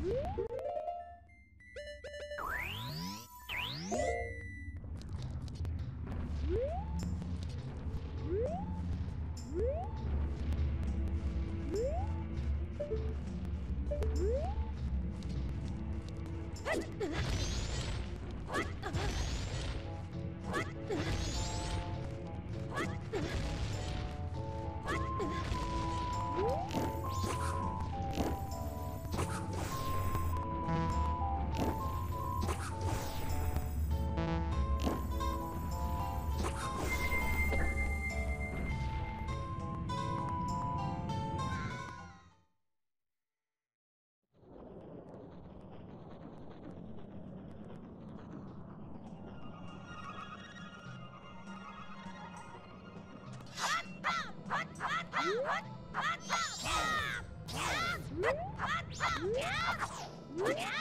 Woo! What? Yeah!